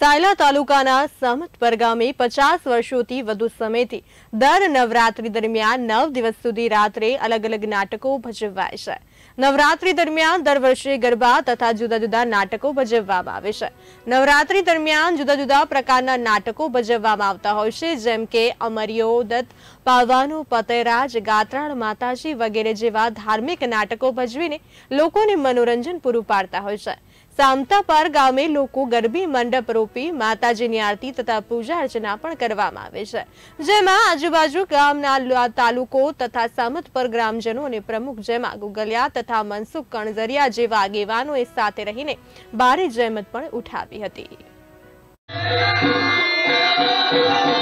સાયલા તાલુકાના સમતપર ગામે પચાસ વર્ષોથી વધુ સમયથી દર નવરાત્રી દરમિયાન નવ દિવસ સુધી રાત્રે અલગ અલગ નાટકો ભજવાય છે. નવરાત્રી દરમિયાન દર વર્ષે ગરબા તથા જુદા જુદા નાટકો ભજવવામાં આવે છે. નવરાત્રી દરમિયાન જુદા જુદા પ્રકારના નાટકો ભજવવામાં આવતા હોય છે, જેમ કે અમરિયો દત્ત, પાવાનું પતેરાજ, ગાત્રાળ માતાજી વગેરે જેવા ધાર્મિક નાટકો ભજવીને લોકોને મનોરંજન પૂરું પાડતા હોય છે. સામતાપાર ગામે લોકો ગરબી મંડપ રોપી માતાજીની આરતી તથા પૂજા અર્ચના પણ કરવામાં આવે છે. જેમાં આજુબાજુ ગામના તાલુકો તથા સામતપર ગ્રામજનો અને પ્રમુખ જેમાં ગુગલિયા તથા મનસુખ કણઝરિયા જેવા આગેવાનોએ સાથે રહીને ભારે જહેમત પણ ઉઠાવી હતી.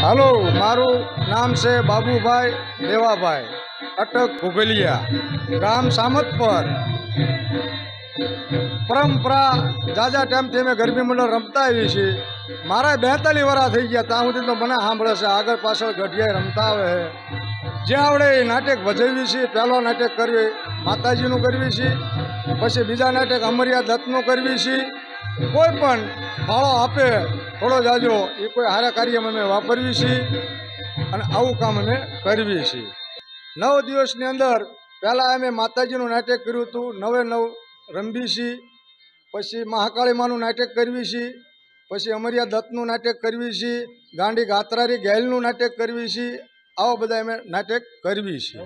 હાલો, મારું નામ છે બાબુભાઈ દેવાભાઈ, અટક ગુગલિયા, ગામ સામતપર. પરંપરા જાજા ટાઈમથી અમે ગરબી મંડળ રમતા આવી છીએ. મારા બેતાલીસ વર્ષ થઈ ગયા, ત્યાં સુધી તો મને સાંભળે છે, આગળ પાછળ ગઢિયા રમતા આવે છે. જ્યાં આવડે એ નાટક ભજવીએ છીએ, પહેલો નાટક કરવી માતાજીનું કરવી છીએ, પછી બીજા નાટક અમરિયા દત્તનું કરવી છીએ. કોઈ પણ ફાળો આપે, થોડો જાજો એ કોઈ સારા કાર્યમાં અમે વાપરવી છીએ અને આવું કામ અમે કરવી છીએ. નવ દિવસની અંદર પહેલાં અમે માતાજીનું નાટક કર્યું હતું, નવે નવ રમવી છીએ પછી મહાકાળી માનું નાટક કરવી છીએ પછી અમરિયા દત્તનું નાટક કરવી છીએ ગાંડી ગાત્રારી ગેલનું નાટક કરવી છીએ આવા બધા અમે નાટક કરવી છીએ